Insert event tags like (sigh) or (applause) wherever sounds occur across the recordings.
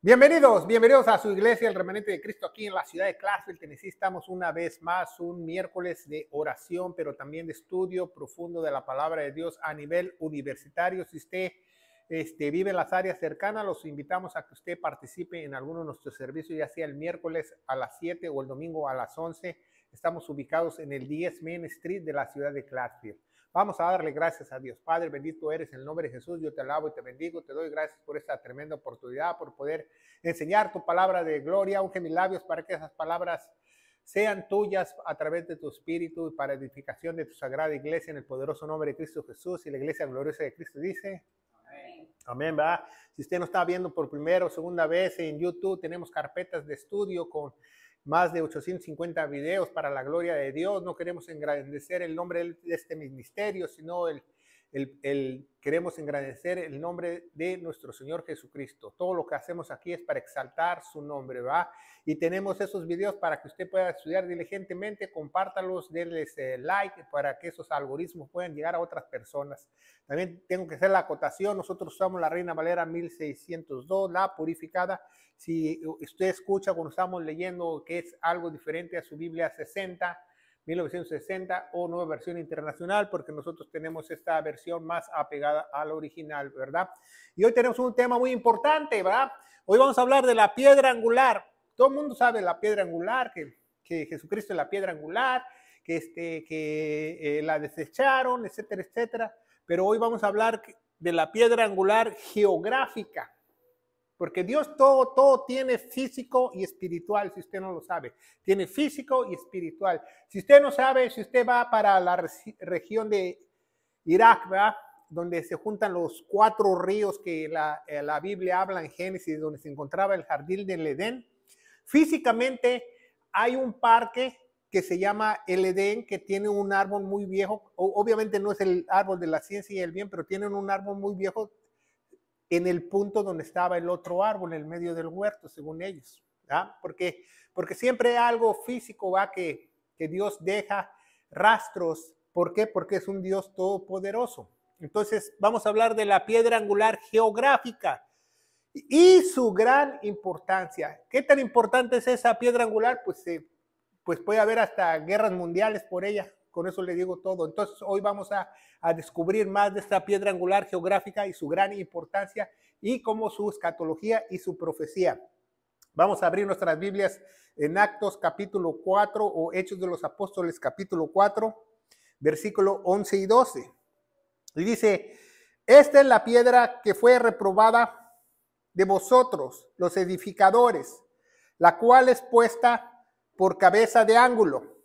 Bienvenidos, bienvenidos a su iglesia, el remanente de Cristo, aquí en la ciudad de Clarksville, Tennessee. Estamos una vez más, un miércoles de oración, pero también de estudio profundo de la palabra de Dios a nivel universitario. Si usted este, vive en las áreas cercanas, los invitamos a que usted participe en alguno de nuestros servicios, ya sea el miércoles a las 7 o el domingo a las 11. Estamos ubicados en el 10 Main Street de la ciudad de Clarksville. Vamos a darle gracias a Dios. Padre, bendito eres en el nombre de Jesús. Yo te alabo y te bendigo. Te doy gracias por esta tremenda oportunidad, por poder enseñar tu palabra de gloria. Unge mis labios para que esas palabras sean tuyas a través de tu espíritu y para edificación de tu sagrada iglesia en el poderoso nombre de Cristo Jesús y la iglesia gloriosa de Cristo dice. Amén. Amén, ¿verdad? Si usted no está viendo por primera o segunda vez en YouTube, tenemos carpetas de estudio con más de 850 videos para la gloria de Dios. No queremos engrandecer el nombre de este ministerio, sino el, el, queremos engrandecer el nombre de nuestro Señor Jesucristo. Todo lo que hacemos aquí es para exaltar su nombre, ¿va? Y tenemos esos videos para que usted pueda estudiar diligentemente, compártalos, denles eh, like para que esos algoritmos puedan llegar a otras personas. También tengo que hacer la acotación, nosotros usamos la Reina Valera 1602, la purificada. Si usted escucha cuando estamos leyendo que es algo diferente a su Biblia 60, 1960 o nueva versión internacional, porque nosotros tenemos esta versión más apegada al original, ¿verdad? Y hoy tenemos un tema muy importante, ¿verdad? Hoy vamos a hablar de la piedra angular. Todo el mundo sabe la piedra angular, que, que Jesucristo es la piedra angular, que, este, que eh, la desecharon, etcétera, etcétera. Pero hoy vamos a hablar de la piedra angular geográfica. Porque Dios todo, todo tiene físico y espiritual, si usted no lo sabe. Tiene físico y espiritual. Si usted no sabe, si usted va para la región de Irak, ¿verdad? donde se juntan los cuatro ríos que la, eh, la, Biblia habla en Génesis, donde se encontraba el jardín del Edén. Físicamente hay un parque que se llama el Edén, que tiene un árbol muy viejo. Obviamente no es el árbol de la ciencia y el bien, pero tiene un árbol muy viejo en el punto donde estaba el otro árbol, en el medio del huerto, según ellos. Porque, porque siempre algo físico va que, que Dios deja rastros. ¿Por qué? Porque es un Dios todopoderoso. Entonces, vamos a hablar de la piedra angular geográfica y su gran importancia. ¿Qué tan importante es esa piedra angular? Pues, eh, pues puede haber hasta guerras mundiales por ella. Con eso le digo todo. Entonces, hoy vamos a, descubrir más de esta piedra angular geográfica y su gran importancia y cómo su escatología y su profecía. Vamos a abrir nuestras Biblias en Actos capítulo 4 o Hechos de los Apóstoles capítulo 4, versículo 11 y 12. Y dice, esta es la piedra que fue reprobada de vosotros, los edificadores, la cual es puesta por cabeza de ángulo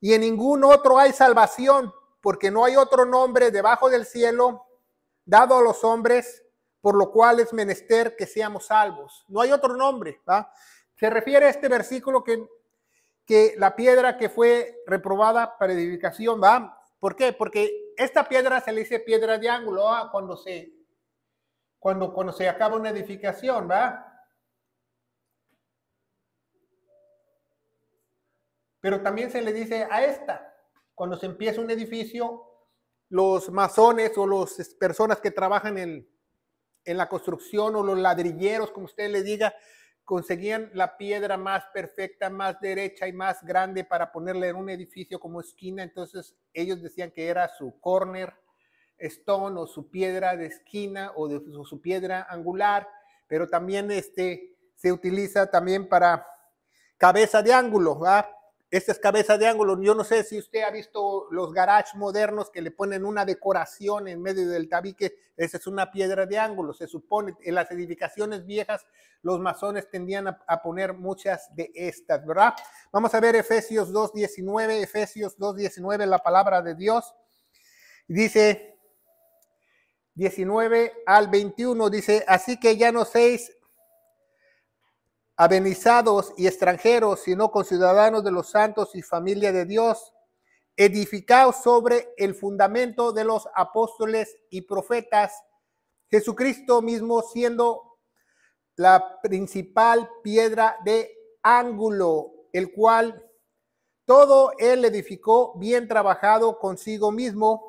y en ningún otro hay salvación, porque no hay otro nombre debajo del cielo dado a los hombres, por lo cual es menester que seamos salvos. No hay otro nombre. ¿va? Se refiere a este versículo que, que la piedra que fue reprobada para edificación, ¿va? ¿Por qué? Porque esta piedra se le dice piedra de ángulo cuando se cuando, cuando se acaba una edificación, ¿va? Pero también se le dice a esta, cuando se empieza un edificio, los masones o las personas que trabajan en, la construcción o los ladrilleros, como usted le diga, conseguían la piedra más perfecta, más derecha y más grande para ponerle en un edificio como esquina. Entonces ellos decían que era su corner stone o su piedra de esquina o, de, su piedra angular, pero también este, se utiliza también para cabeza de ángulo. ¿verdad? Esta es cabeza de ángulo. Yo no sé si usted ha visto los garages modernos que le ponen una decoración en medio del tabique. Esa es una piedra de ángulo. Se supone en las edificaciones viejas los masones tendían a, poner muchas de estas, ¿verdad? Vamos a ver Efesios 2.19, Efesios 2.19, la palabra de Dios. Dice 19 al 21, dice, así que ya no seis avenizados y extranjeros, sino conciudadanos de los santos y familia de Dios, edificados sobre el fundamento de los apóstoles y profetas, Jesucristo mismo siendo la principal piedra de ángulo, el cual todo él edificó bien trabajado consigo mismo,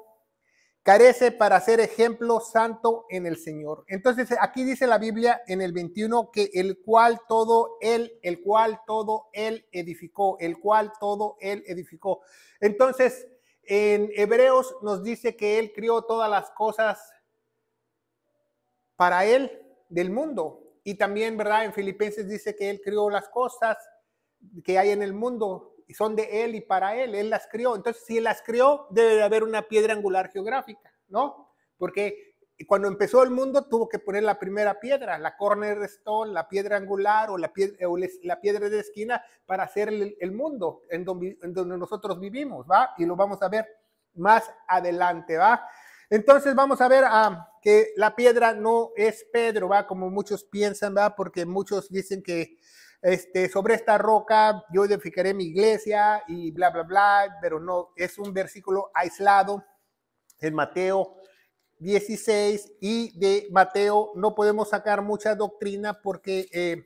carece para ser ejemplo santo en el Señor. Entonces, aquí dice la Biblia en el 21 que el cual todo él, el cual todo él edificó, el cual todo él edificó. Entonces, en Hebreos nos dice que él crió todas las cosas para él del mundo. Y también, ¿verdad? En Filipenses dice que él crió las cosas que hay en el mundo y son de él y para él, él las crió. Entonces, si él las crió, debe de haber una piedra angular geográfica, ¿no? Porque cuando empezó el mundo tuvo que poner la primera piedra, la cornerstone, la piedra angular o la piedra, la piedra de esquina para hacer el, mundo en donde, en donde, nosotros vivimos, ¿va? Y lo vamos a ver más adelante, ¿va? Entonces vamos a ver ah, que la piedra no es Pedro, ¿va? Como muchos piensan, ¿va? Porque muchos dicen que este, sobre esta roca yo edificaré mi iglesia y bla, bla, bla, pero no, es un versículo aislado en Mateo 16 y de Mateo no podemos sacar mucha doctrina porque eh,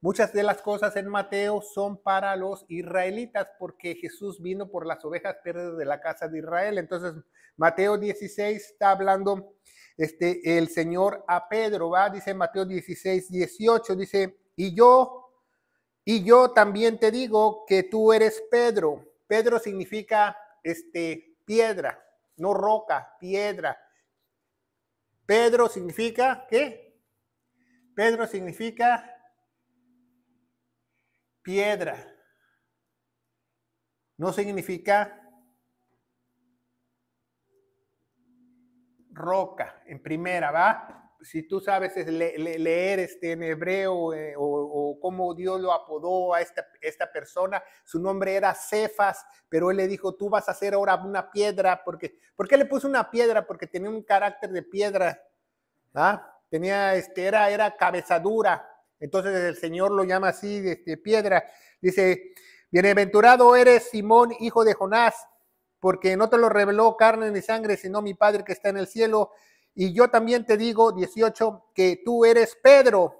muchas de las cosas en Mateo son para los israelitas porque Jesús vino por las ovejas perdidas de la casa de Israel. Entonces, Mateo 16 está hablando este, el Señor a Pedro, va, dice Mateo 16, 18, dice, y yo y yo también te digo que tú eres Pedro. Pedro significa este, piedra, no roca, piedra. Pedro significa, ¿qué? Pedro significa piedra. No significa roca en primera, ¿va? Si tú sabes leer este, en hebreo eh, o, cómo Dios lo apodó a esta, esta, persona, su nombre era Cefas, pero él le dijo, tú vas a hacer ahora una piedra, porque, ¿por qué le puso una piedra? Porque tenía un carácter de piedra, ¿ah? Tenía, este, era, era cabezadura, entonces el Señor lo llama así, este, piedra. Dice, bienaventurado eres Simón, hijo de Jonás, porque no te lo reveló carne ni sangre, sino mi Padre que está en el cielo. Y yo también te digo, 18, que tú eres Pedro.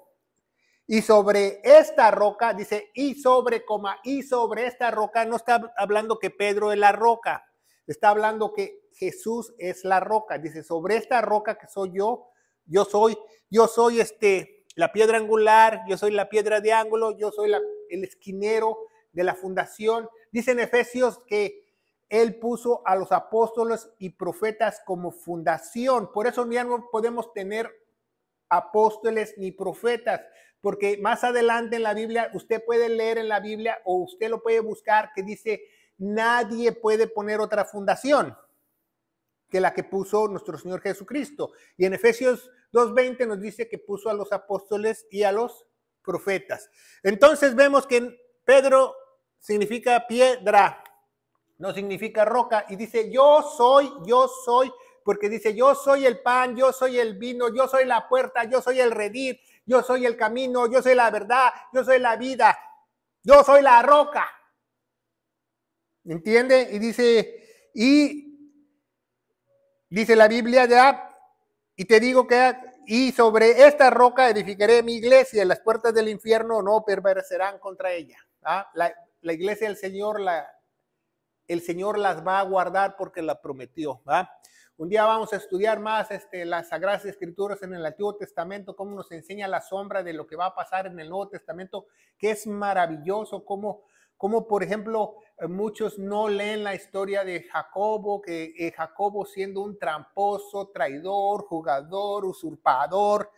Y sobre esta roca, dice, y sobre, coma, y sobre esta roca, no está hablando que Pedro es la roca, está hablando que Jesús es la roca. Dice, sobre esta roca que soy yo, yo soy, yo soy este, la piedra angular, yo soy la piedra de ángulo, yo soy el esquinero de la fundación. Dice en Efesios que él puso a los apóstoles y profetas como fundación. Por eso ya no podemos tener apóstoles ni profetas, porque más adelante en la Biblia, usted puede leer en la Biblia o usted lo puede buscar que dice, nadie puede poner otra fundación que la que puso nuestro Señor Jesucristo. Y en Efesios 2.20 nos dice que puso a los apóstoles y a los profetas. Entonces vemos que Pedro significa piedra, no significa roca. Y dice, yo soy, yo soy, porque dice, yo soy el pan, yo soy el vino, yo soy la puerta, yo soy el redil, yo soy el camino, yo soy la verdad, yo soy la vida, yo soy la roca. ¿Entiende? Y dice, y dice la Biblia ya, y te digo que, y sobre esta roca edificaré mi iglesia, las puertas del infierno no permanecerán contra ella. ¿ah? La, la iglesia del Señor, la, el Señor las va a guardar porque la prometió. ¿va? Un día vamos a estudiar más este, las Sagradas Escrituras en el Antiguo Testamento, cómo nos enseña la sombra de lo que va a pasar en el Nuevo Testamento, que es maravilloso, cómo, cómo por ejemplo, eh, muchos no leen la historia de Jacobo, que eh, Jacobo siendo un tramposo, traidor, jugador, usurpador,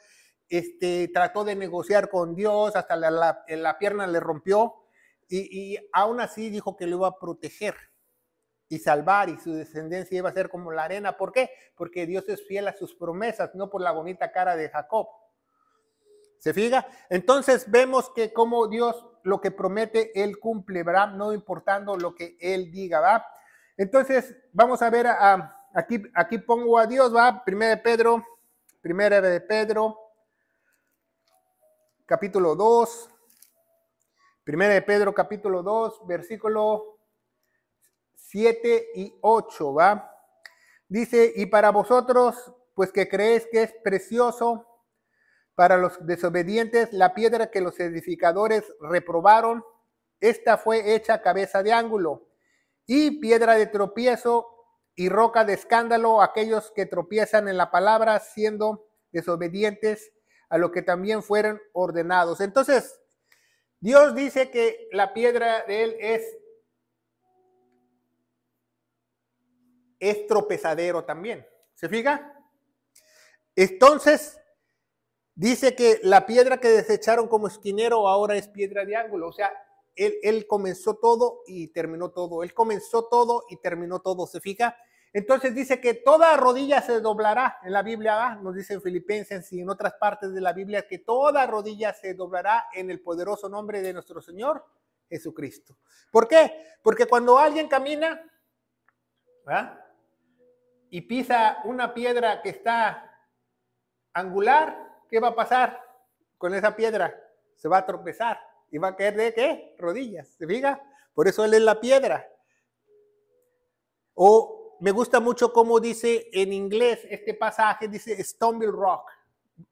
este, trató de negociar con Dios, hasta la, pierna le rompió, y, y aún así dijo que lo iba a proteger y salvar y su descendencia iba a ser como la arena. ¿Por qué? Porque Dios es fiel a sus promesas, no por la bonita cara de Jacob. ¿Se fija? Entonces vemos que como Dios lo que promete, Él cumple, ¿verdad? No importando lo que Él diga, ¿va? Entonces vamos a ver, aquí, aquí pongo a Dios, ¿va? Primera de Pedro, primera de Pedro, capítulo 2, primera de Pedro, capítulo 2, versículo 7 y 8, ¿va? Dice, y para vosotros, pues que creéis que es precioso, para los desobedientes, la piedra que los edificadores reprobaron, esta fue hecha cabeza de ángulo y piedra de tropiezo y roca de escándalo aquellos que tropiezan en la palabra siendo desobedientes a lo que también fueron ordenados. Entonces, Dios dice que la piedra de él es es tropezadero también. ¿Se fija? Entonces, dice que la piedra que desecharon como esquinero ahora es piedra de ángulo. O sea, él, comenzó todo y terminó todo. Él comenzó todo y terminó todo. ¿Se fija? Entonces dice que toda rodilla se doblará en la Biblia, nos dice en Filipenses y en otras partes de la Biblia que toda rodilla se doblará en el poderoso nombre de nuestro Señor Jesucristo. ¿Por qué? Porque cuando alguien camina y pisa una piedra que está angular, ¿qué va a pasar con esa piedra? Se va a tropezar y va a caer de qué? Rodillas, ¿se fija? Por eso él es la piedra. O me gusta mucho cómo dice en inglés este pasaje, dice Stumble Rock.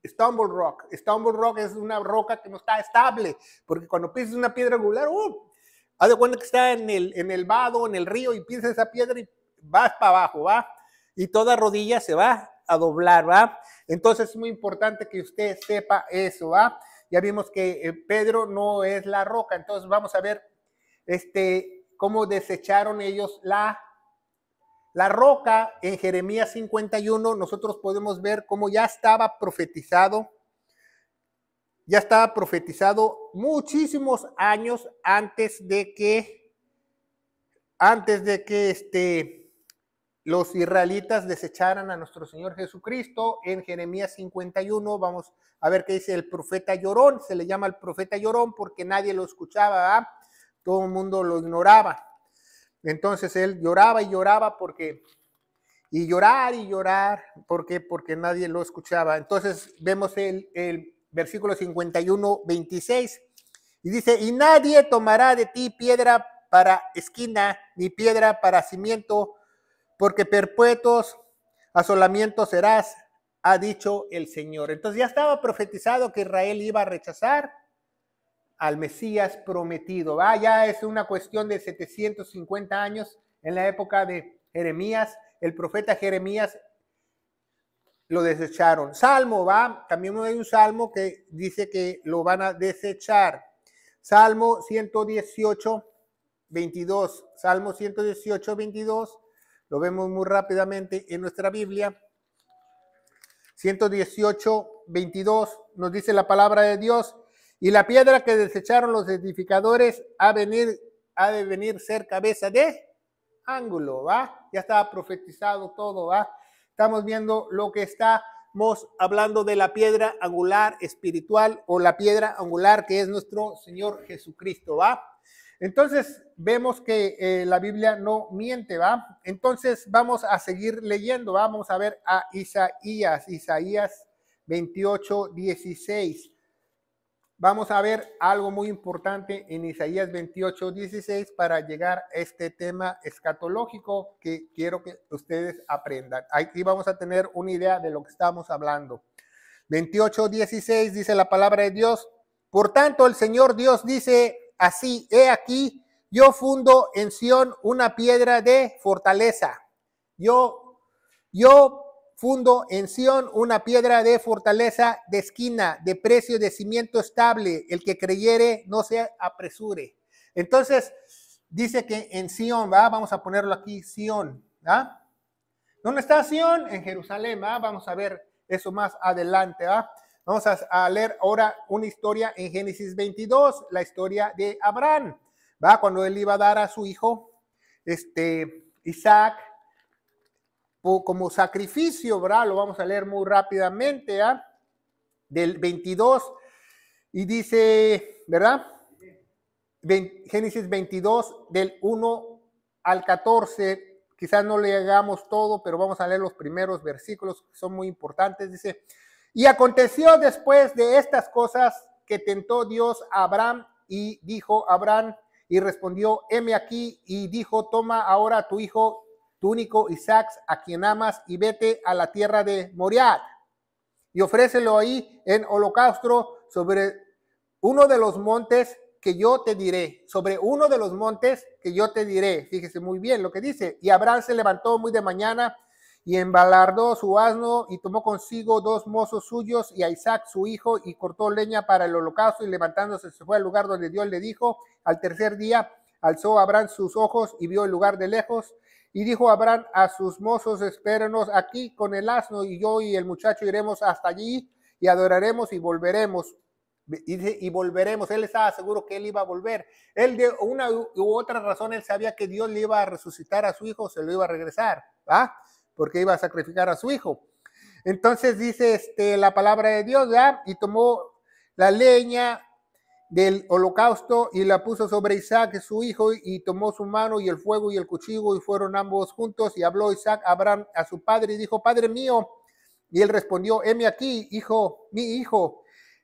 Stumble Rock. Stumble Rock es una roca que no está estable, porque cuando pisas una piedra angular, ¡uh! haz de cuenta que está en el, en el vado, en el río, y pisas esa piedra y vas para abajo, ¿va? Y toda rodilla se va a doblar, ¿va? Entonces es muy importante que usted sepa eso, ¿va? Ya vimos que eh, Pedro no es la roca, entonces vamos a ver este, cómo desecharon ellos la la roca en Jeremías 51, nosotros podemos ver cómo ya estaba profetizado, ya estaba profetizado muchísimos años antes de que, antes de que este, los israelitas desecharan a nuestro Señor Jesucristo. En Jeremías 51, vamos a ver qué dice el profeta Llorón, se le llama el profeta Llorón porque nadie lo escuchaba, todo el mundo lo ignoraba. Entonces él lloraba y lloraba porque, y llorar y llorar, porque Porque nadie lo escuchaba. Entonces vemos el, el versículo 51, 26, y dice, y nadie tomará de ti piedra para esquina, ni piedra para cimiento, porque perpetuos asolamientos serás, ha dicho el Señor. Entonces ya estaba profetizado que Israel iba a rechazar al Mesías prometido. ¿va? Ya es una cuestión de 750 años en la época de Jeremías. El profeta Jeremías lo desecharon. Salmo, va, también hay un salmo que dice que lo van a desechar. Salmo 118, 22. Salmo 118, 22. Lo vemos muy rápidamente en nuestra Biblia. 118, 22 nos dice la palabra de Dios. Y la piedra que desecharon los edificadores ha, venir, ha de venir ser cabeza de ángulo, ¿va? Ya estaba profetizado todo, ¿va? Estamos viendo lo que estamos hablando de la piedra angular espiritual o la piedra angular que es nuestro Señor Jesucristo, ¿va? Entonces vemos que eh, la Biblia no miente, ¿va? Entonces vamos a seguir leyendo, vamos a ver a Isaías, Isaías 28, 16 vamos a ver algo muy importante en Isaías 28, 16 para llegar a este tema escatológico que quiero que ustedes aprendan. Aquí vamos a tener una idea de lo que estamos hablando. 28, 16 dice la palabra de Dios. Por tanto, el Señor Dios dice así, he aquí, yo fundo en Sión una piedra de fortaleza. Yo, yo Fundo en Sión una piedra de fortaleza de esquina, de precio de cimiento estable. El que creyere no se apresure. Entonces, dice que en Sión, ¿va? vamos a ponerlo aquí, Sión. ¿va? ¿Dónde está Sión? En Jerusalén. ¿va? Vamos a ver eso más adelante. ¿va? Vamos a, leer ahora una historia en Génesis 22, la historia de Abraham. ¿va? Cuando él iba a dar a su hijo, este, Isaac, como sacrificio, ¿verdad? Lo vamos a leer muy rápidamente, ¿ah? Del 22, y dice, ¿verdad? Génesis 22, del 1 al 14, quizás no le hagamos todo, pero vamos a leer los primeros versículos que son muy importantes. Dice, y aconteció después de estas cosas que tentó Dios a Abraham y dijo Abraham, y respondió, heme aquí, y dijo, toma ahora tu hijo tu único Isaac, a quien amas, y vete a la tierra de Moriad, y ofrécelo ahí en holocausto sobre uno de los montes que yo te diré, sobre uno de los montes que yo te diré. Fíjese muy bien lo que dice. Y Abraham se levantó muy de mañana y embalardó su asno y tomó consigo dos mozos suyos y a Isaac su hijo y cortó leña para el holocausto y levantándose se fue al lugar donde Dios le dijo. Al tercer día alzó Abraham sus ojos y vio el lugar de lejos y dijo Abraham a sus mozos, espérenos aquí con el asno y yo y el muchacho iremos hasta allí y adoraremos y volveremos. Y, y volveremos. Él estaba seguro que él iba a volver. Él de una u otra razón, él sabía que Dios le iba a resucitar a su hijo, se lo iba a regresar, ¿ah? Porque iba a sacrificar a su hijo. Entonces dice este, la palabra de Dios. Y tomó la leña del holocausto y la puso sobre Isaac, su hijo, y tomó su mano y el fuego y el cuchillo y fueron ambos juntos y habló Isaac a Abraham a su padre y dijo, Padre mío, y él respondió, heme aquí, hijo, mi hijo.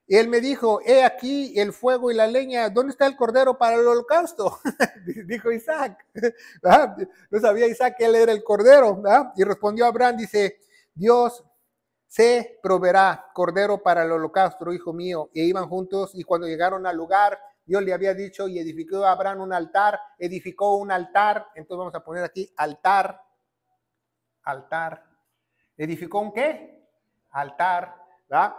Y él me dijo, he aquí el fuego y la leña, ¿dónde está el cordero para el holocausto? (laughs) dijo Isaac. (laughs) No sabía Isaac que él era el cordero. Y respondió Abraham, dice, Dios se proveerá cordero para el holocausto, hijo mío. Y iban juntos y cuando llegaron al lugar, Dios le había dicho y edificó a Abraham un altar, edificó un altar. Entonces vamos a poner aquí altar, altar. ¿Edificó un qué? Altar, ¿verdad?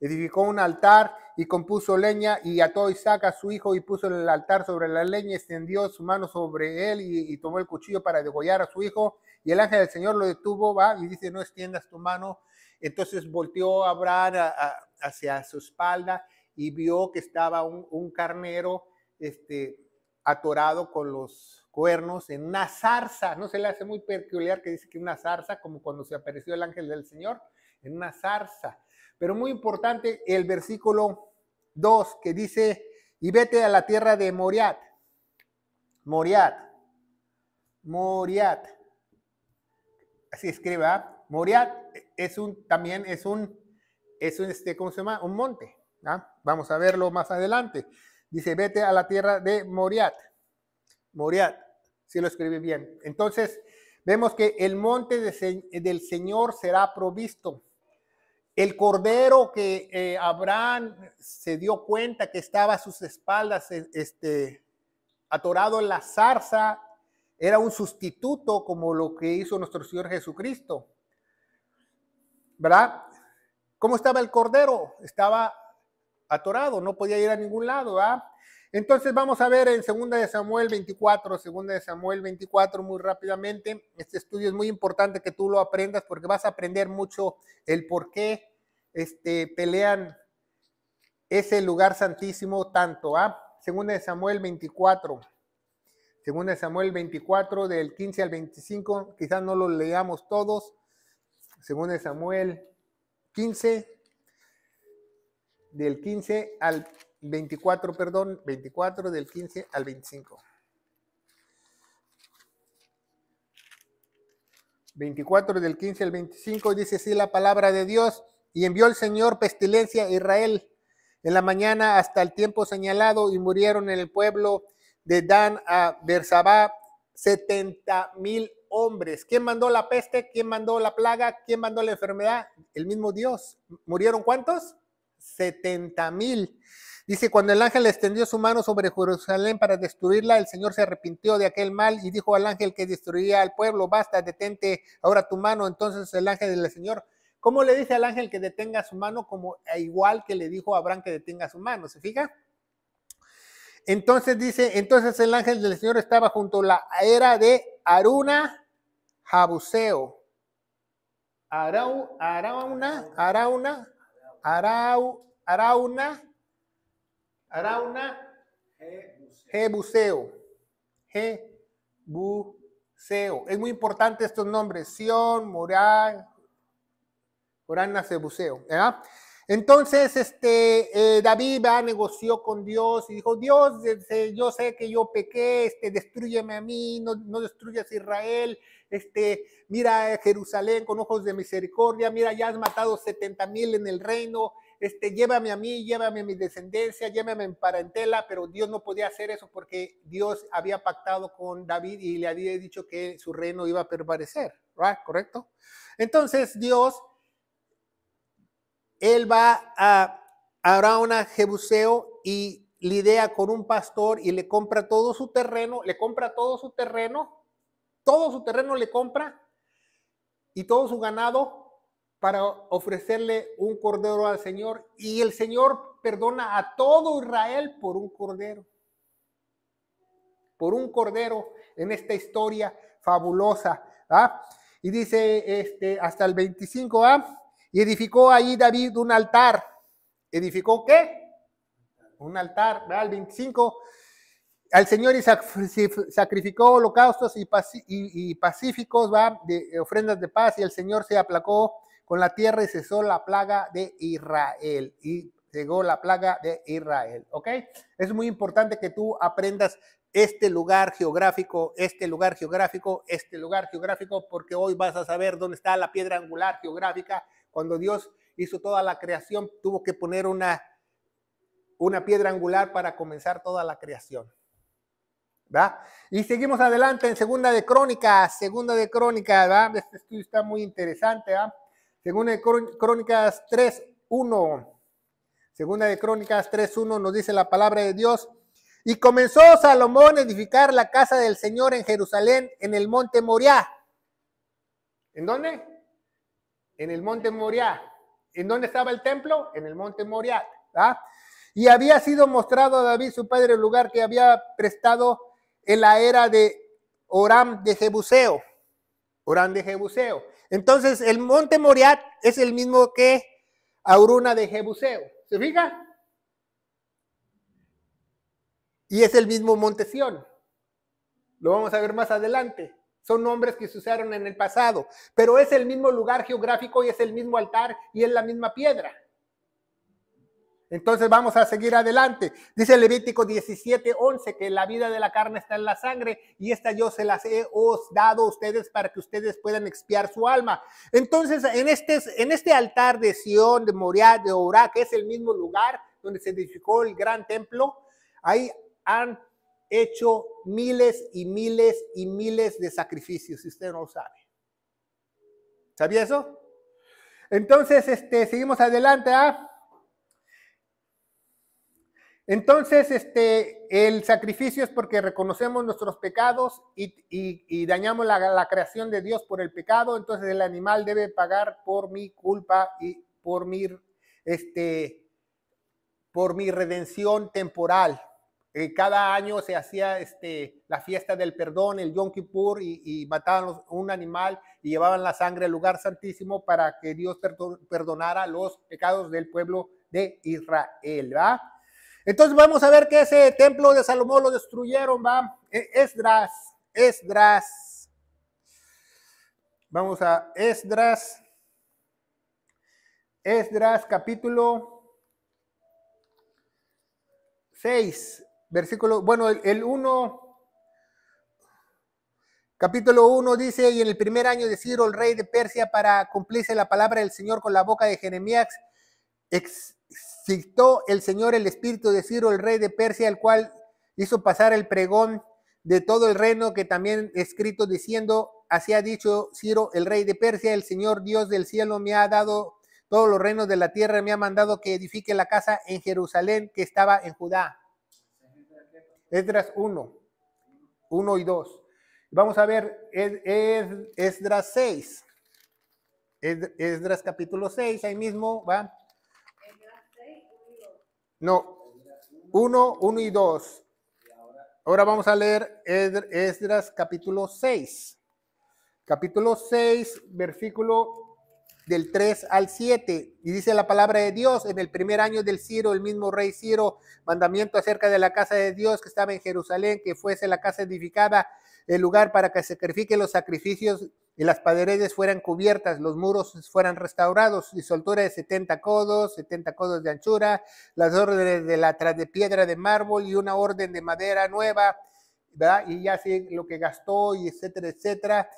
Edificó un altar y compuso leña y ató a Isaac a su hijo y puso el altar sobre la leña, extendió su mano sobre él y, tomó el cuchillo para degollar a su hijo. Y el ángel del Señor lo detuvo, va, y dice, no extiendas tu mano entonces volteó Abraham hacia su espalda y vio que estaba un, carnero este, atorado con los cuernos en una zarza. No se le hace muy peculiar que dice que una zarza, como cuando se apareció el ángel del Señor, en una zarza. Pero muy importante el versículo 2 que dice, y vete a la tierra de Moriat. Moriat. Moriat. Así escriba. Moriat es un, también es un, es un, este, ¿cómo se llama? Un monte. ¿ah? Vamos a verlo más adelante. Dice, vete a la tierra de Moriat. Moriat, si lo escribí bien. Entonces, vemos que el monte del Señor será provisto. El cordero que eh, Abraham se dio cuenta que estaba a sus espaldas, e, este, atorado en la zarza, era un sustituto como lo que hizo nuestro Señor Jesucristo. ¿verdad? ¿Cómo estaba el cordero? Estaba atorado, no podía ir a ningún lado, ¿verdad? Entonces vamos a ver en 2 de Samuel 24, 2 de Samuel 24 muy rápidamente. Este estudio es muy importante que tú lo aprendas porque vas a aprender mucho el por qué este, pelean ese lugar santísimo tanto. ¿ah? 2 de Samuel 24. 2 de Samuel 24 del 15 al 25, quizás no lo leamos todos, según de Samuel 15, del 15 al 24, perdón, 24 del 15 al 25. 24 del 15 al 25 dice así la palabra de Dios, y envió el Señor pestilencia a Israel en la mañana hasta el tiempo señalado y murieron en el pueblo de Dan a Bersabá 70 mil hombres. ¿Quién mandó la peste? ¿Quién mandó la plaga? ¿Quién mandó la enfermedad? El mismo Dios. ¿Murieron cuántos? 70 mil. Dice, cuando el ángel extendió su mano sobre Jerusalén para destruirla, el Señor se arrepintió de aquel mal y dijo al ángel que destruía al pueblo, basta, detente ahora tu mano. Entonces el ángel del Señor, ¿cómo le dice al ángel que detenga su mano? Como igual que le dijo a Abraham que detenga su mano, ¿se fija? Entonces dice, entonces el ángel del Señor estaba junto a la era de Aruna Jabuseo. Arau, Arauna, Arauna, Arau, Arauna, Arauna, Jebuseo. Jebuseo. Es muy importante estos nombres. Sion, Morán, Morán, Jebuseo. ¿verdad? Entonces, este, eh, David va, negoció con Dios y dijo, Dios, este, yo sé que yo pequé, este, destruyeme a mí, no, no destruyas a Israel, este, mira Jerusalén con ojos de misericordia, mira, ya has matado 70 mil en el reino, este, llévame a mí, llévame a mi descendencia, llévame en parentela, pero Dios no podía hacer eso porque Dios había pactado con David y le había dicho que su reino iba a permanecer, ¿right? ¿Correcto? Entonces Dios él va a Arauna, Jebuseo, y lidia con un pastor y le compra todo su terreno, le compra todo su terreno, todo su terreno le compra y todo su ganado para ofrecerle un cordero al Señor. Y el Señor perdona a todo Israel por un cordero. Por un cordero en esta historia fabulosa. ¿ah? Y dice este, hasta el 25, ¿ah? y edificó ahí David un altar. ¿Edificó qué? Un altar, ¿verdad? El 25. Al Señor y sacrificó holocaustos y, pacíficos, ¿va? De ofrendas de paz, y el Señor se aplacó con la tierra y cesó la plaga de Israel. Y llegó la plaga de Israel, ¿ok? Es muy importante que tú aprendas este lugar geográfico, este lugar geográfico, este lugar geográfico, porque hoy vas a saber dónde está la piedra angular geográfica. Cuando Dios hizo toda la creación, tuvo que poner una, una piedra angular para comenzar toda la creación. ¿Va? Y seguimos adelante en Segunda de Crónicas, Segunda de Crónicas, ¿va? Este estudio está muy interesante, ¿va? Segunda de Crónicas 3.1. Segunda de Crónicas 3.1 nos dice la palabra de Dios. Y comenzó Salomón a edificar la casa del Señor en Jerusalén, en el monte Moriah. ¿En dónde? En el monte Moriah. ¿En dónde estaba el templo? En el monte Moriah. Y había sido mostrado a David, su padre, el lugar que había prestado en la era de Oram de Jebuseo. Oram de Jebuseo. Entonces, el monte Moriah es el mismo que Auruna de Jebuseo. ¿Se fija? Y es el mismo Monte Sión. Lo vamos a ver más adelante. Son nombres que se usaron en el pasado, pero es el mismo lugar geográfico y es el mismo altar y es la misma piedra. Entonces vamos a seguir adelante. Dice Levítico 17, 11 que la vida de la carne está en la sangre y esta yo se las he os dado a ustedes para que ustedes puedan expiar su alma. Entonces en este, en este altar de Sión, de Moriah, de Orá, que es el mismo lugar donde se edificó el gran templo, ahí han hecho miles y miles y miles de sacrificios, si usted no lo sabe. ¿Sabía eso? Entonces, este, seguimos adelante. ¿ah? Entonces, este, el sacrificio es porque reconocemos nuestros pecados y, dañamos la, creación de Dios por el pecado. Entonces, el animal debe pagar por mi culpa y por mi, este, por mi redención temporal. Eh, cada año se hacía este, la fiesta del perdón, el Yom Kippur, y, mataban un animal y llevaban la sangre al lugar santísimo para que Dios perdonara los pecados del pueblo de Israel. ¿va? Entonces vamos a ver que ese templo de Salomón lo destruyeron, va. E, Esdras, Esdras. Vamos a Esdras. Esdras capítulo 6, versículo, bueno, el 1, capítulo 1 dice, y en el primer año de Ciro, el rey de Persia, para cumplirse la palabra del Señor con la boca de Jeremías, ex, citó el Señor el espíritu de Ciro, el rey de Persia, el cual hizo pasar el pregón de todo el reino que también escrito diciendo, así ha dicho Ciro, el rey de Persia, el Señor Dios del cielo me ha dado todos los reinos de la tierra, me ha mandado que edifique la casa en Jerusalén que estaba en Judá. Esdras 1, 1 y 2. Vamos a ver Esdras 6. Esdras capítulo 6, ahí mismo va. No, 1, 1 y 2. Ahora vamos a leer Esdras capítulo 6. Capítulo 6, versículo del 3 al 7. Y dice la palabra de Dios, en el primer año del Ciro, el mismo rey Ciro, mandamiento acerca de la casa de Dios que estaba en Jerusalén, que fuese la casa edificada, el lugar para que sacrifiquen los sacrificios y las paredes fueran cubiertas, los muros fueran restaurados, y soltura de 70 codos, 70 codos de anchura, las órdenes de la de piedra de mármol y una orden de madera nueva, ¿verdad? Y ya sé lo que gastó y etcétera, etcétera.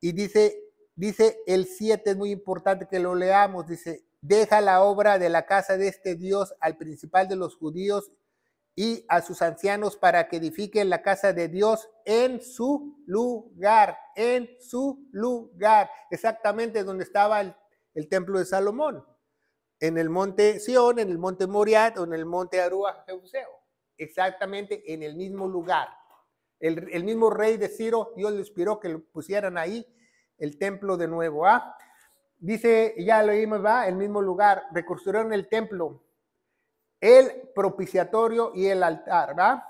Y dice, dice el 7, es muy importante que lo leamos, dice, deja la obra de la casa de este Dios al principal de los judíos y a sus ancianos para que edifiquen la casa de Dios en su lugar, en su lugar, exactamente donde estaba el, templo de Salomón, en el monte Sión, en el monte Moriat o en el monte Arúa, Jebuseo. exactamente en el mismo lugar. El, mismo rey de Ciro, Dios le inspiró que lo pusieran ahí el templo de nuevo. ¿ah? Dice, ya lo vimos, va, el mismo lugar, reconstruyeron el templo, el propiciatorio y el altar, ¿va?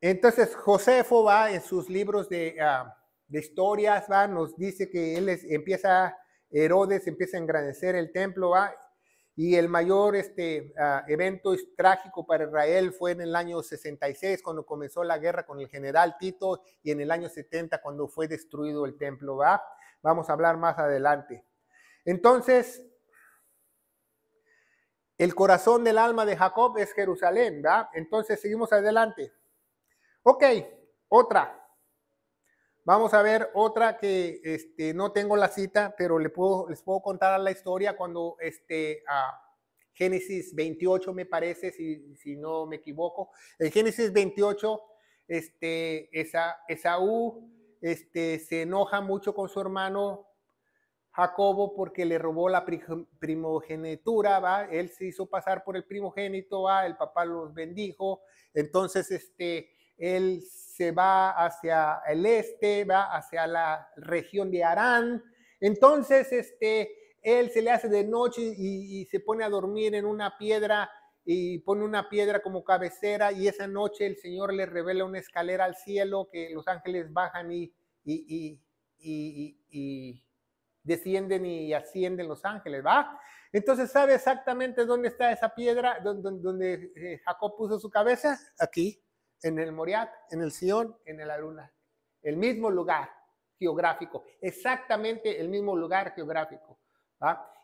Entonces, Josefo va en sus libros de, ah, de historias, va, nos dice que él empieza, Herodes empieza a engrandecer el templo, va, y el mayor este, ah, evento trágico para Israel fue en el año 66, cuando comenzó la guerra con el general Tito, y en el año 70, cuando fue destruido el templo. ¿va? Vamos a hablar más adelante. Entonces, el corazón del alma de Jacob es Jerusalén. ¿va? Entonces, seguimos adelante. Ok, otra. Vamos a ver otra que este, no tengo la cita, pero les puedo, les puedo contar la historia cuando este, Génesis 28 me parece, si, si, no me equivoco. En Génesis 28, este, esa, Esaú este, se enoja mucho con su hermano Jacobo porque le robó la primogenitura, ¿va? Él se hizo pasar por el primogénito, ¿va? El papá los bendijo. Entonces, este, él se va hacia el este, va hacia la región de Arán. Entonces, este, él se le hace de noche y, se pone a dormir en una piedra y pone una piedra como cabecera y esa noche el Señor le revela una escalera al cielo que los ángeles bajan y, y, y descienden y ascienden los ángeles, ¿va? Entonces, ¿sabe exactamente dónde está esa piedra donde, donde eh, Jacob puso su cabeza? Aquí en el Moriat, en el Sion, en el Aruna. El mismo lugar geográfico, exactamente el mismo lugar geográfico.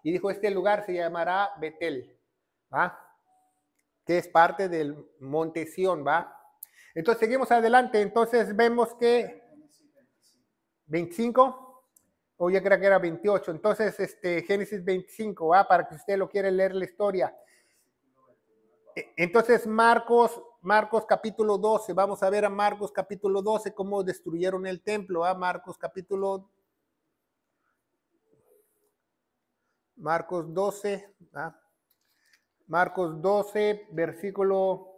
Y dijo, este lugar se llamará Betel, que es parte del monte Sion. ¿va? Entonces seguimos adelante, entonces vemos que 25, o ya creo que era 28, entonces este, Génesis 25, ¿va? para que usted lo quiera leer la historia. E, entonces Marcos Marcos capítulo 12, vamos a ver a Marcos capítulo 12 cómo destruyeron el templo, a ¿ah? Marcos capítulo Marcos 12, ¿ah? Marcos 12, versículo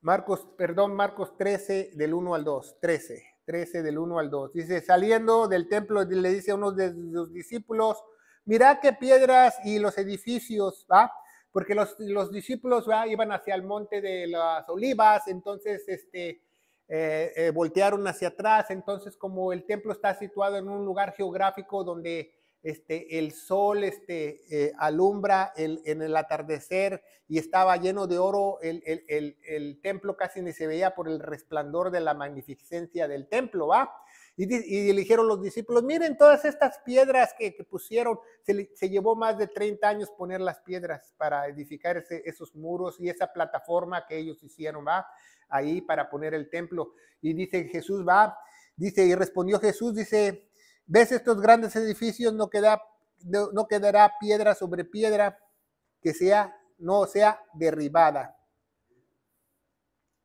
Marcos, perdón, Marcos 13 del 1 al 2, 13, 13 del 1 al 2. Dice, saliendo del templo le dice a uno de sus discípulos, mirad qué piedras y los edificios, ¿va? porque los, discípulos iban hacia el monte de las olivas, entonces este, eh, eh, voltearon hacia atrás, entonces como el templo está situado en un lugar geográfico donde este, el sol este, eh, alumbra en el atardecer y estaba lleno de oro, el, el, templo casi ni se veía por el resplandor de la magnificencia del templo, ¿va? Y, y, dijeron los discípulos, miren todas estas piedras que, pusieron, se, llevó más de 30 años poner las piedras para edificar esos muros y esa plataforma que ellos hicieron, va, ahí para poner el templo. Y dice Jesús, va, dice, y respondió Jesús, dice, ¿ves estos grandes edificios? No, queda, no, quedará piedra sobre piedra que sea, no sea derribada.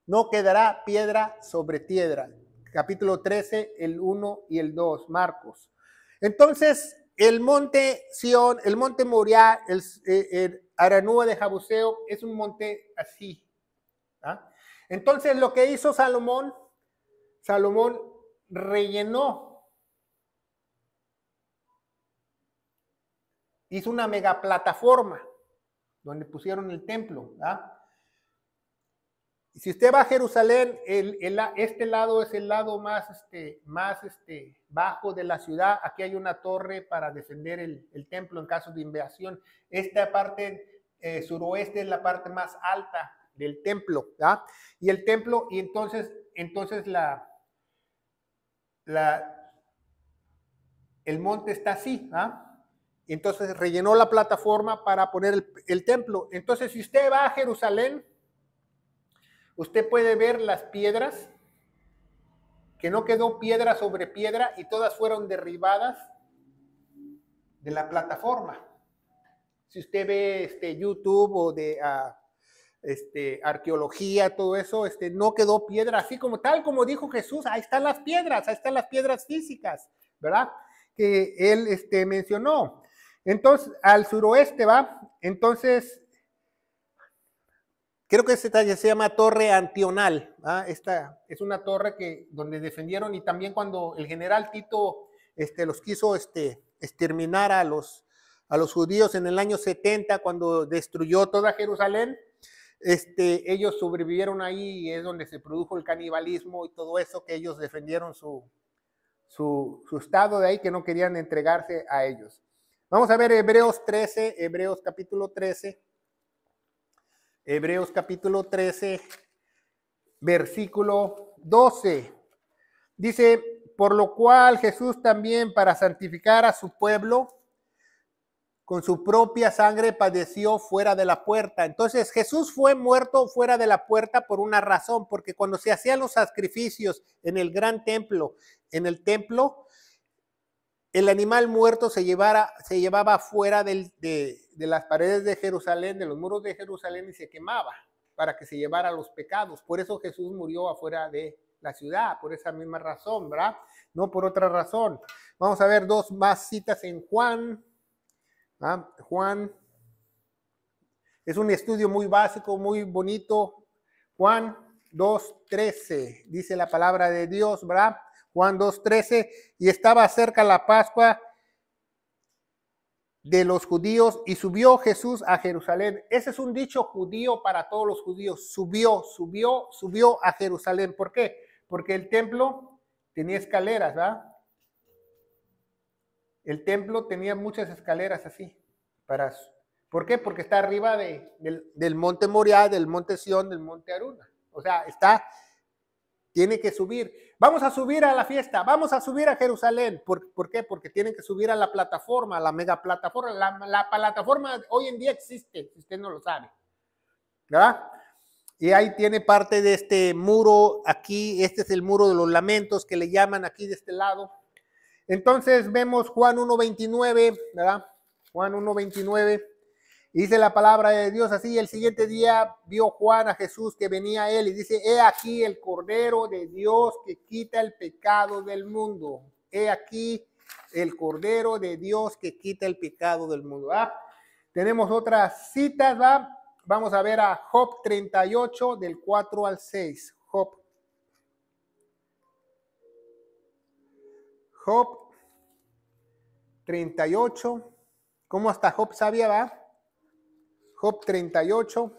No quedará piedra sobre piedra capítulo 13, el 1 y el 2, Marcos. Entonces, el monte Sión, el monte Moriah, el, eh, Aranúa de Jabuseo, es un monte así. ¿ah? Entonces, lo que hizo Salomón, Salomón rellenó, hizo una mega plataforma donde pusieron el templo. si usted va a Jerusalén, este lado es el lado más, este, más este, bajo de la ciudad. Aquí hay una torre para defender el, templo en caso de invasión. Esta parte eh, suroeste es la parte más alta del templo. Y el templo, y entonces, entonces la, la, el monte está así. Entonces rellenó la plataforma para poner el, templo. Entonces, si usted va a Jerusalén, Usted puede ver las piedras, que no quedó piedra sobre piedra y todas fueron derribadas de la plataforma. Si usted ve este YouTube o de ah, este, arqueología, todo eso, este, no quedó piedra, así como tal como dijo Jesús, ahí están las piedras, ahí están las piedras físicas, ¿verdad? Que él este, mencionó. Entonces, al suroeste va, entonces creo que esta se llama Torre Antional. ¿ah? Esta es una torre que, donde defendieron y también cuando el general Tito este, los quiso este, exterminar a los, judíos en el año 70, cuando destruyó toda Jerusalén, este, ellos sobrevivieron ahí y es donde se produjo el canibalismo y todo eso, que ellos defendieron su, su estado de ahí, que no querían entregarse a ellos. Vamos a ver Hebreos 13, Hebreos capítulo 13. Hebreos capítulo 13, versículo 12. Dice, por lo cual Jesús también para santificar a su pueblo, con su propia sangre padeció fuera de la puerta. Entonces Jesús fue muerto fuera de la puerta por una razón, porque cuando se hacían los sacrificios en el gran templo, en el templo, el animal muerto se, llevara, se llevaba fuera de, las paredes de Jerusalén, de los muros de Jerusalén y se quemaba para que se llevara los pecados. Por eso Jesús murió afuera de la ciudad, por esa misma razón, ¿verdad? No por otra razón. Vamos a ver dos más citas en Juan. Juan es un estudio muy básico, muy bonito. Juan 2.13, dice la palabra de Dios, ¿verdad? Juan 2.13, y estaba cerca la Pascua de los judíos y subió Jesús a Jerusalén. Ese es un dicho judío para todos los judíos. Subió, subió, subió a Jerusalén. ¿Por qué? Porque el templo tenía escaleras, ¿verdad? El templo tenía muchas escaleras así. Para, ¿Por qué? Porque está arriba de, del, monte Moriah, del monte Sión, del monte Aruna. O sea, está tiene que subir. Vamos a subir a la fiesta, vamos a subir a Jerusalén. ¿Por, ¿por qué? Porque tienen que subir a la plataforma, a la mega plataforma. La, la, plataforma hoy en día existe, si usted no lo sabe. ¿Verdad? Y ahí tiene parte de este muro aquí, este es el muro de los lamentos que le llaman aquí de este lado. Entonces vemos Juan 1.29, ¿verdad? Juan 1.29. Dice la palabra de Dios así, el siguiente día vio Juan a Jesús que venía él y dice, he aquí el Cordero de Dios que quita el pecado del mundo. He aquí el Cordero de Dios que quita el pecado del mundo. ¿va? Tenemos otras citas, ¿va? Vamos a ver a Job 38 del 4 al 6. Job. Job 38. ¿Cómo hasta Job sabía, va? Job 38,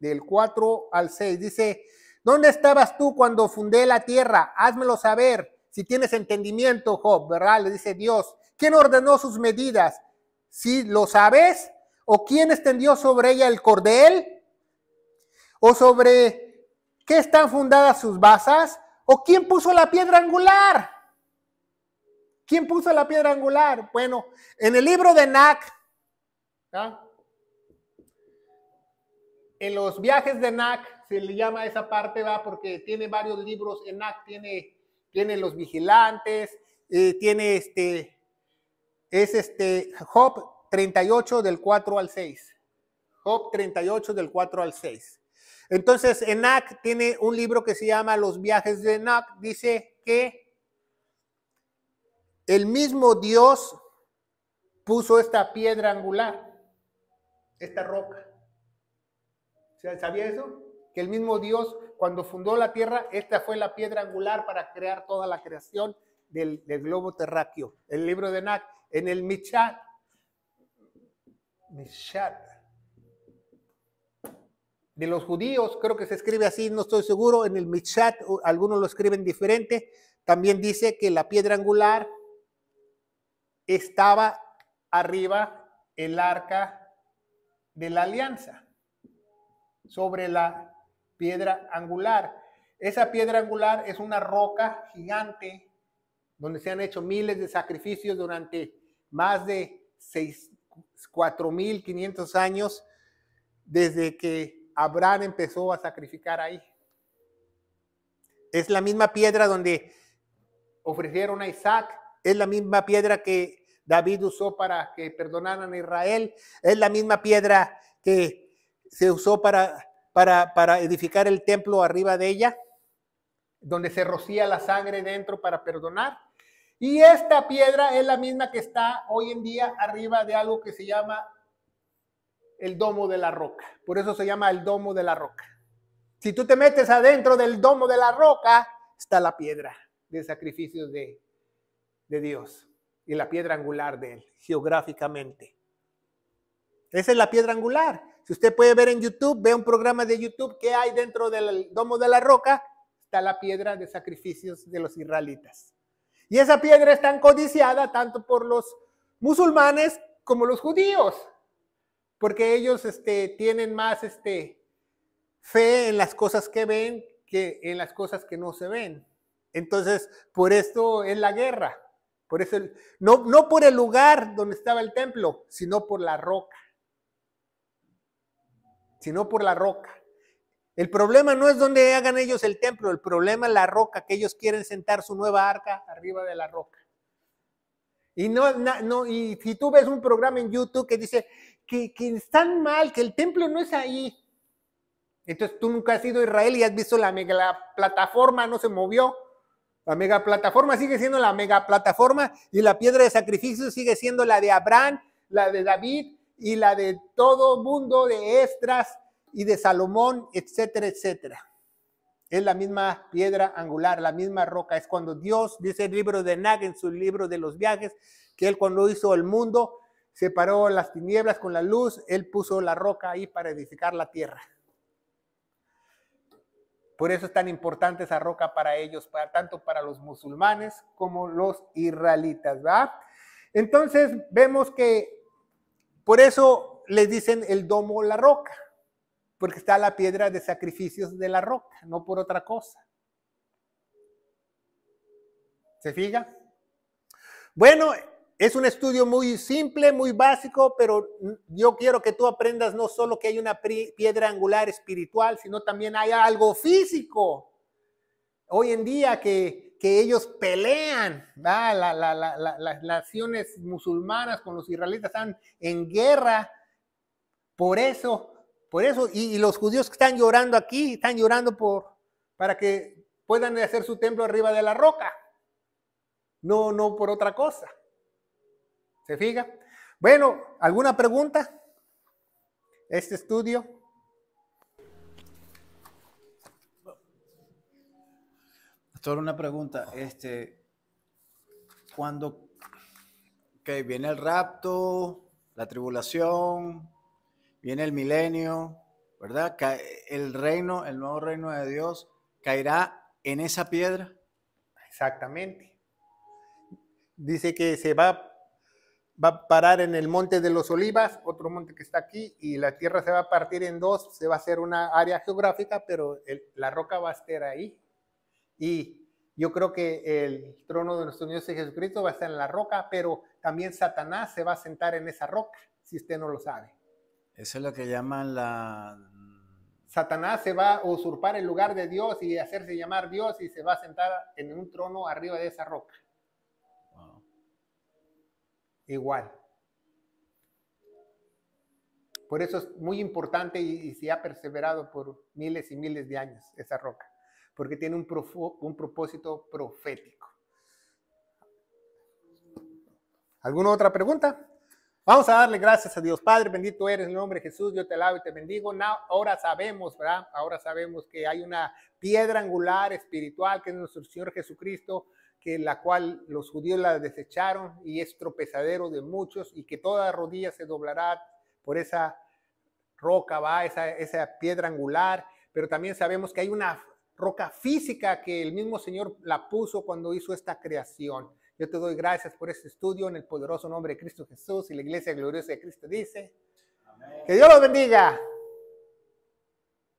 del 4 al 6. Dice, ¿dónde estabas tú cuando fundé la tierra? Házmelo saber si tienes entendimiento, Job, ¿verdad? Le dice Dios. ¿Quién ordenó sus medidas? Si lo sabes, ¿o quién extendió sobre ella el cordel? ¿O sobre qué están fundadas sus basas? ¿O quién puso la piedra angular? ¿Quién puso la piedra angular? Bueno, en el libro de Nac, ¿ah? En los viajes de NAC se le llama esa parte, va, porque tiene varios libros. En tiene, tiene los vigilantes, eh, tiene este, es este, Job 38 del 4 al 6. Job 38 del 4 al 6. Entonces, Enac tiene un libro que se llama Los viajes de Enac. Dice que el mismo Dios puso esta piedra angular, esta roca. ¿Sabía eso? Que el mismo Dios, cuando fundó la tierra, esta fue la piedra angular para crear toda la creación del, globo terráqueo. El libro de Nac, en el Michat. Michat. De los judíos, creo que se escribe así, no estoy seguro. En el Michat, algunos lo escriben diferente. También dice que la piedra angular estaba arriba el arca de la alianza sobre la piedra angular. Esa piedra angular es una roca gigante donde se han hecho miles de sacrificios durante más de 4.500 años desde que Abraham empezó a sacrificar ahí. Es la misma piedra donde ofrecieron a Isaac, es la misma piedra que David usó para que perdonaran a Israel, es la misma piedra que se usó para, para, para edificar el templo arriba de ella, donde se rocía la sangre dentro para perdonar. Y esta piedra es la misma que está hoy en día arriba de algo que se llama el domo de la roca. Por eso se llama el domo de la roca. Si tú te metes adentro del domo de la roca, está la piedra de sacrificios de, de Dios y la piedra angular de él, geográficamente. Esa es la piedra angular. Si usted puede ver en YouTube, ve un programa de YouTube que hay dentro del domo de la roca, está la piedra de sacrificios de los israelitas. Y esa piedra es tan codiciada tanto por los musulmanes como los judíos, porque ellos este, tienen más este, fe en las cosas que ven que en las cosas que no se ven. Entonces, por esto es la guerra. Por eso, no, no por el lugar donde estaba el templo, sino por la roca. Sino por la roca. El problema no es donde hagan ellos el templo, el problema es la roca, que ellos quieren sentar su nueva arca arriba de la roca. Y, no, no, y si tú ves un programa en YouTube que dice que, que están mal, que el templo no es ahí, entonces tú nunca has ido a Israel y has visto la mega plataforma, no se movió. La mega plataforma sigue siendo la mega plataforma y la piedra de sacrificio sigue siendo la de Abraham, la de David y la de todo mundo de Estras y de Salomón, etcétera, etcétera. Es la misma piedra angular, la misma roca. Es cuando Dios, dice el libro de Nag en su libro de los viajes, que él cuando hizo el mundo, separó las tinieblas con la luz, él puso la roca ahí para edificar la tierra. Por eso es tan importante esa roca para ellos, para, tanto para los musulmanes como los israelitas, ¿va? Entonces vemos que por eso les dicen el domo la roca, porque está la piedra de sacrificios de la roca, no por otra cosa. ¿Se fija? Bueno, es un estudio muy simple, muy básico, pero yo quiero que tú aprendas no solo que hay una piedra angular espiritual, sino también hay algo físico. Hoy en día que, ellos pelean, las naciones musulmanas con los israelitas están en guerra. Por eso, por eso, y, y los judíos que están llorando aquí, están llorando por, para que puedan hacer su templo arriba de la roca. No, no por otra cosa. ¿Se fija? Bueno, ¿alguna pregunta? Este estudio. Pastor, una pregunta. Este, cuando que viene el rapto, la tribulación, viene el milenio, ¿verdad? El reino, el nuevo reino de Dios, caerá en esa piedra. Exactamente. Dice que se va va a parar en el monte de los olivas, otro monte que está aquí, y la tierra se va a partir en dos, se va a hacer una área geográfica, pero la roca va a estar ahí. Y yo creo que el trono de nuestro Dios Jesucristo va a estar en la roca, pero también Satanás se va a sentar en esa roca, si usted no lo sabe. Eso es lo que llaman la... Satanás se va a usurpar el lugar de Dios y hacerse llamar Dios y se va a sentar en un trono arriba de esa roca igual. Por eso es muy importante y, se ha perseverado por miles y miles de años esa roca, porque tiene un, un propósito profético. ¿Alguna otra pregunta? Vamos a darle gracias a Dios. Padre, bendito eres en el nombre de Jesús. Yo te alabo y te bendigo. ahora sabemos, ¿verdad? Ahora sabemos que hay una piedra angular espiritual que es nuestro Señor Jesucristo que la cual los judíos la desecharon y es tropezadero de muchos y que toda rodilla se doblará por esa roca, va, esa, esa piedra angular, pero también sabemos que hay una roca física que el mismo Señor la puso cuando hizo esta creación. Yo te doy gracias por este estudio en el poderoso nombre de Cristo Jesús y la iglesia gloriosa de Cristo dice, que Dios los bendiga.